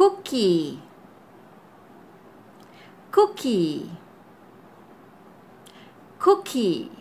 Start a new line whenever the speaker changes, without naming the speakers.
cookie. Cookie. Cookie.